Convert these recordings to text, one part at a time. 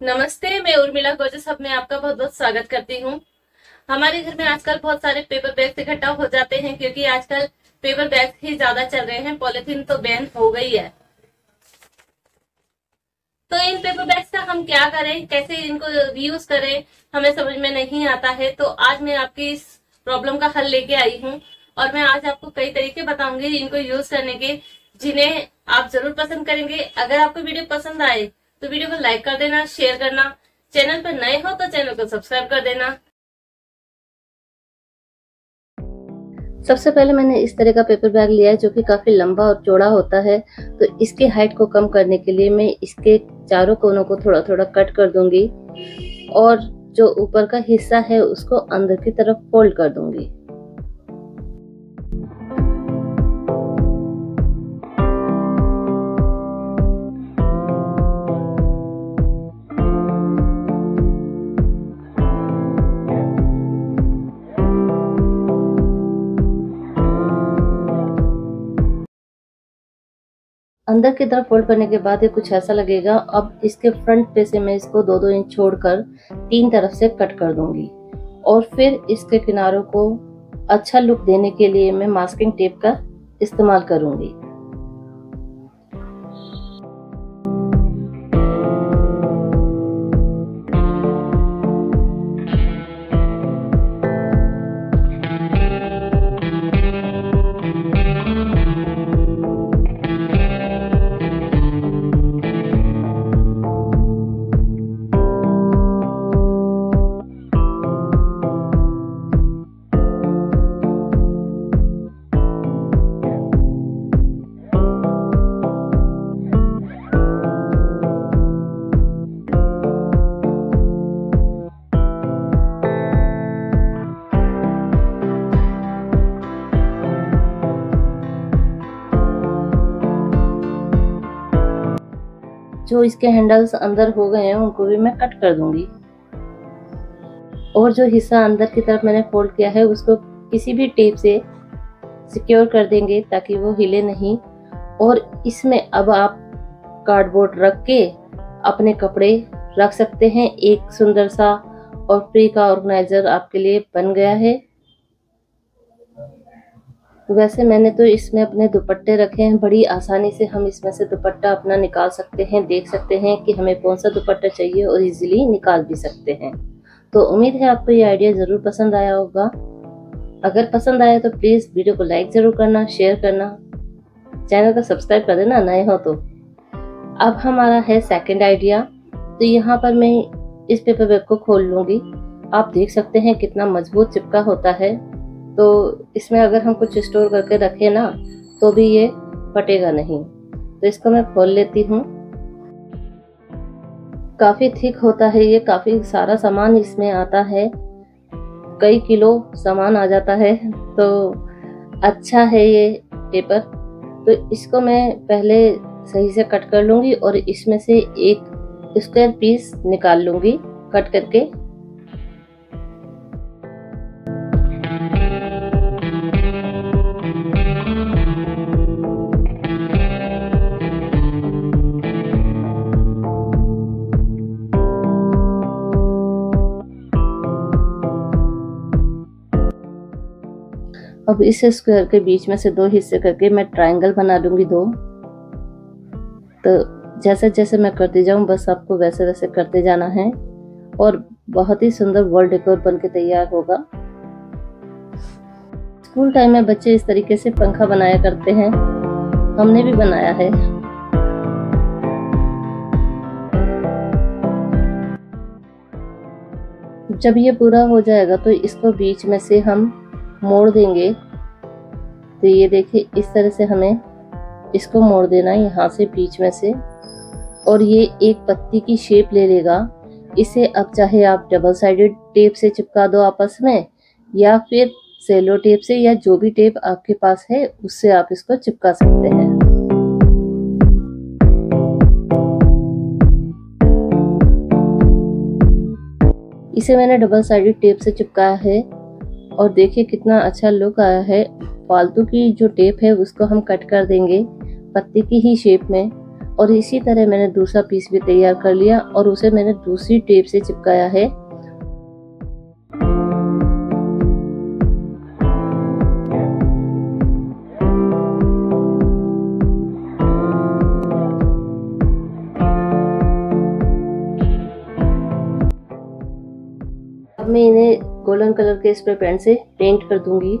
नमस्ते, मैं उर्मिला गोजस सब में आपका बहुत बहुत स्वागत करती हूँ। हमारे घर में आजकल बहुत सारे पेपर बैग्स इकट्ठा हो जाते हैं, क्योंकि आजकल पेपर बैग ही ज़्यादा चल रहे हैं पॉलिथीन तो बैन हो गई है। तो इन पेपर बैग्स का हम क्या करें, कैसे इनको यूज़ करें, हमें समझ में नहीं आता है तो आज मैं आपकी इस प्रॉब्लम का हल लेके आई हूँ, और मैं आज आपको कई तरीके बताऊँगी इनको यूज़ करने के, जिन्हें आप ज़रूर पसंद करेंगे। अगर आपको वीडियो पसंद आए तो वीडियो को लाइक कर देना, शेयर करना। चैनल पर नए हो तो चैनल को सब्सक्राइब कर देना। सबसे पहले मैंने इस तरह का पेपर बैग लिया है जो कि काफ़ी लंबा और चौड़ा होता है। तो इसके हाइट को कम करने के लिए मैं इसके चारों कोनों को थोड़ा थोड़ा कट कर दूँगी और जो ऊपर का हिस्सा है उसको अंदर की तरफ़ फोल्ड कर दूँगी। अंदर की तरफ़ फोल्ड करने के बाद ये कुछ ऐसा लगेगा, अब इसके फ्रंट पे से मैं इसको दो दो इंच छोड़कर तीन तरफ़ से कट कर दूँगी। और फिर इसके किनारों को अच्छा लुक देने के लिए मैं मास्किंग टेप का इस्तेमाल करूँगी। जो इसके हैंडल्स अंदर हो गए हैं, उनको भी मैं कट कर दूँगी। और जो हिस्सा अंदर की तरफ़ मैंने फोल्ड किया है, उसको किसी भी टेप से सिक्योर कर देंगे ताकि वो हिले नहीं। और इसमें अब आप कार्डबोर्ड रख के अपने कपड़े रख सकते हैं। एक सुंदर सा और फ्री का ऑर्गेनाइजर आपके लिए बन गया है। वैसे मैंने तो इसमें अपने दुपट्टे रखे हैं। बड़ी आसानी से हम इसमें से दुपट्टा अपना निकाल सकते हैं, देख सकते हैं कि हमें कौन सा दुपट्टा चाहिए और इजीली निकाल भी सकते हैं। तो उम्मीद है आपको ये आइडिया ज़रूर पसंद आया होगा। अगर पसंद आया तो प्लीज़ वीडियो को लाइक ज़रूर करना शेयर करना। चैनल को सब्सक्राइब कर देना, नए हो तो। अब हमारा है सेकंड आइडिया तो यहाँ पर मैं इस पेपर बैग को खोल लूँगी। आप देख सकते हैं कितना मज़बूत चिपका होता है। तो इसमें अगर हम कुछ स्टोर करके रखें ना तो भी ये फटेगा नहीं। तो इसको मैं खोल लेती हूँ। काफ़ी थिक होता है ये, काफ़ी सारा सामान इसमें आता है। कई किलो सामान आ जाता है तो अच्छा है ये पेपर तो इसको मैं पहले सही से कट कर लूँगी और इसमें से एक स्क्वायर पीस निकाल लूँगी कट करके। अब इस स्क्वायर के बीच में से दो हिस्से करके मैं ट्रायंगल बना लूँगी दो। तो जैसे जैसे मैं करती जाऊँ, बस आपको वैसे वैसे करते जाना है और बहुत ही सुंदर वॉल डेकोर बन के तैयार होगा। स्कूल टाइम में बच्चे इस तरीके से पंखा बनाया करते हैं। हमने भी बनाया है। जब ये पूरा हो जाएगा तो इसको बीच में से हम मोड़ देंगे। तो ये देखिए, इस तरह से हमें इसको मोड़ देना है, यहाँ से बीच में से। और ये एक पत्ती की शेप ले लेगा। इसे अब चाहे आप डबल साइडेड टेप से चिपका दो आपस में, या फिर सेलो टेप से, या जो भी टेप आपके पास है, उससे आप इसको चिपका सकते हैं। इसे मैंने डबल साइडेड टेप से चिपकाया है। और देखिए कितना अच्छा लुक आया है। फालतू की जो टेप है, उसको हम कट कर देंगे पत्ते की ही शेप में। और इसी तरह मैंने दूसरा पीस भी तैयार कर लिया और उसे मैंने दूसरी टेप से चिपकाया है। गोल्डन कलर के स्प्रे पेंट से पेंट कर दूँगी।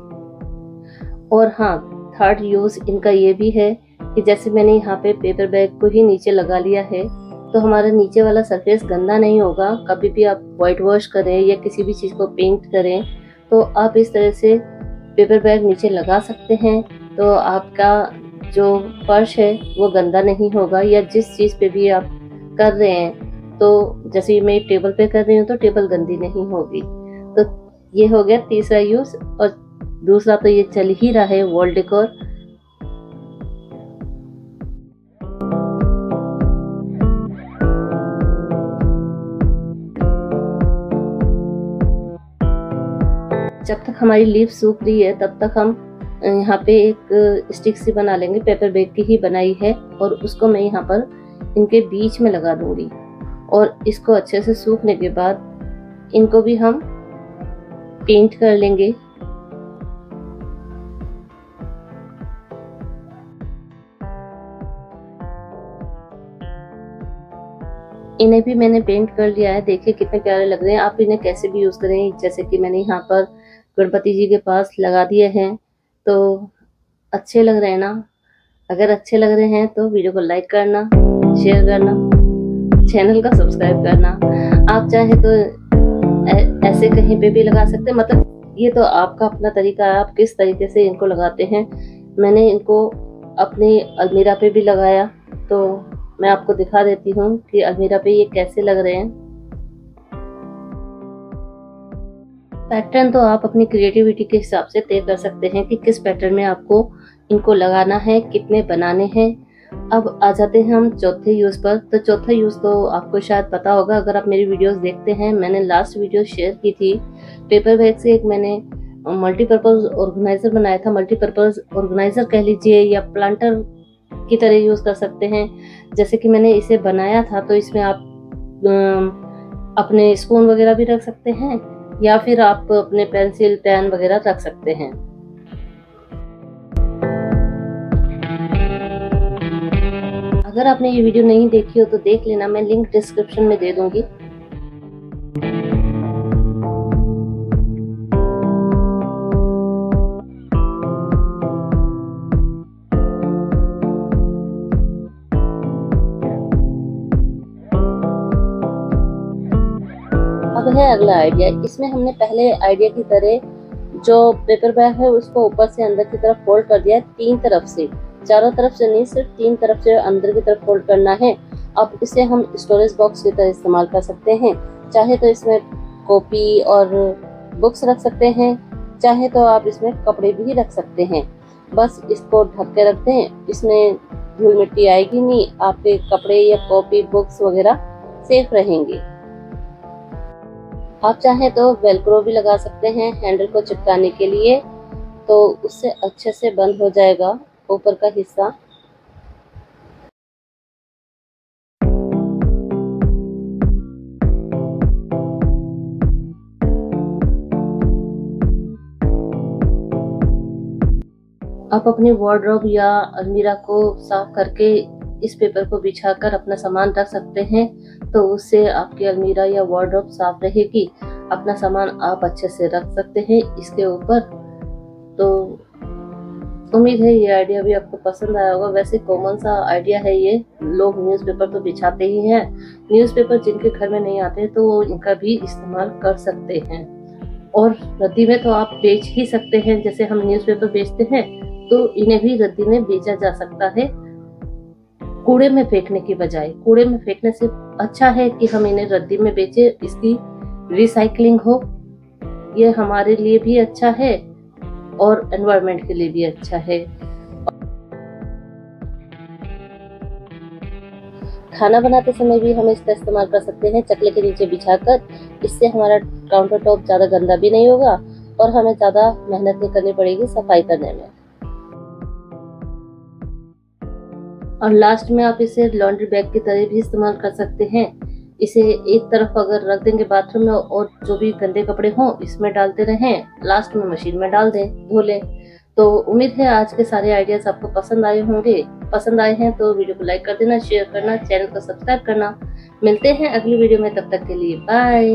और हाँ थर्ड यूज़ इनका ये भी है कि जैसे मैंने यहाँ पे पेपर बैग को ही नीचे लगा लिया है तो हमारा नीचे वाला सरफेस गंदा नहीं होगा। कभी भी आप वाइट वॉश करें या किसी भी चीज़ को पेंट करें तो आप इस तरह से पेपर बैग नीचे लगा सकते हैं। तो आपका जो फर्श है, वो गंदा नहीं होगा या जिस चीज़ पे भी आप कर रहे हैं तो जैसे मैं टेबल पे कर रही हूँ तो टेबल गंदी नहीं होगी। तो ये हो गया तीसरा यूज़ और दूसरा तो ये चल ही रहा है वॉल डेकोर जब तक हमारी लीफ सूख रही है, तब तक हम यहाँ पे एक स्टिक सी बना लेंगे, पेपर बैग की ही बनाई है और उसको मैं यहाँ पर इनके बीच में लगा दूँगी। और इसको अच्छे से सूखने के बाद इनको भी हम पेंट कर लेंगे। इन्हें भी मैंने पेंट कर लिया है। देखिए कितने प्यारे लग रहे हैं। आप इन्हें कैसे भी यूज़ करें। जैसे कि मैंने यहाँ पर गणपति जी के पास लगा दिए हैं। तो अच्छे लग रहे हैं ना? अगर अच्छे लग रहे हैं तो वीडियो को लाइक करना शेयर करना चैनल का सब्सक्राइब करना। आप चाहे तो ऐसे कहीं पे भी लगा सकते हैं। मतलब ये तो आपका अपना तरीका है। आप किस तरीके से इनको लगाते हैं? मैंने इनको अपनी अलमीरा पे भी लगाया। तो मैं आपको दिखा देती हूँ कि अलमीरा पे ये कैसे लग रहे हैं। पैटर्न तो आप अपनी क्रिएटिविटी के हिसाब से तय कर सकते हैं कि किस पैटर्न में आपको इनको लगाना है, कितने बनाने हैं। अब आ जाते हैं हम चौथे यूज़ पर। तो चौथा यूज़ तो आपको शायद पता होगा, अगर आप मेरी वीडियोस देखते हैं, मैंने लास्ट वीडियो शेयर की थी। पेपर बैग से एक मैंने मल्टीपर्पज़ ऑर्गेनाइज़र बनाया था। मल्टीपर्पज़ ऑर्गेनाइज़र कह लीजिए, या प्लांटर की तरह यूज़ कर सकते हैं। जैसे कि मैंने इसे बनाया था तो इसमें आप अपने स्पून वगैरह भी रख सकते हैं, या फिर आप अपने पेंसिल पेन वगैरह रख सकते हैं। अगर आपने ये वीडियो नहीं देखी हो तो देख लेना, मैं लिंक डिस्क्रिप्शन में दे दूँगी। अब है अगला आइडिया इसमें हमने पहले आइडिया की तरह जो पेपर बैग है, उसको ऊपर से अंदर की तरफ़ फोल्ड कर दिया है, तीन तरफ़ से। चारों तरफ़ से नहीं, सिर्फ़ तीन तरफ़ से अंदर की तरफ़ फोल्ड करना है। अब इसे हम स्टोरेज बॉक्स की तरह इस्तेमाल कर सकते हैं। चाहे तो इसमें कॉपी और बुक्स रख सकते हैं, चाहे तो आप इसमें कपड़े भी रख सकते हैं। बस इसको ढक के रखते हैं। इसमें धूल मिट्टी आएगी नहीं, आपके कपड़े या कॉपी बुक्स वगैरह सेफ़ रहेंगे। आप चाहें तो वेलक्रो भी लगा सकते हैं हैंडल को चिपकाने के लिए तो उससे अच्छे से बंद हो जाएगा। ऊपर का हिस्सा। आप अपने वार्ड्रोब या अलमीरा को साफ़ करके इस पेपर को बिछाकर अपना सामान रख सकते हैं तो उससे आपकी अलमीरा या वार्ड्रोब साफ़ रहेगी। अपना सामान आप अच्छे से रख सकते हैं इसके ऊपर। तो उम्मीद है ये आइडिया भी आपको पसंद आया होगा। वैसे कॉमन सा आइडिया है ये। लोग न्यूज़पेपर तो बिछाते ही हैं। न्यूज़पेपर जिनके घर में नहीं आते तो वो इनका भी इस्तेमाल कर सकते हैं। और रद्दी में तो आप बेच ही सकते हैं। जैसे हम न्यूज़पेपर बेचते हैं तो इन्हें भी रद्दी में बेचा जा सकता है। कूड़े में फेंकने की बजाय। कूड़े में फेंकने से अच्छा है कि हम इन्हें रद्दी में बेचे। इसकी रिसाइकलिंग हो। ये हमारे लिए भी अच्छा है। और एनवायरनमेंट के लिए भी अच्छा है। खाना बनाते समय भी हम इसका इस्तेमाल कर सकते हैं, चकले के नीचे बिछाकर। इससे हमारा काउंटर टॉप ज़्यादा गंदा भी नहीं होगा और हमें ज़्यादा मेहनत नहीं करनी पड़ेगी सफ़ाई करने में। और लास्ट में आप इसे लॉन्ड्री बैग की तरह भी इस्तेमाल कर सकते हैं। इसे एक तरफ़ अगर रख देंगे बाथरूम में और जो भी गंदे कपड़े हों, इसमें डालते रहें। लास्ट में मशीन में डाल दें, धो लें। तो उम्मीद है आज के सारे आइडियाज़ आपको पसंद आए होंगे। पसंद आए हैं तो वीडियो को लाइक कर देना शेयर करना चैनल को सब्सक्राइब करना। मिलते हैं अगली वीडियो में, तब तक के लिए बाय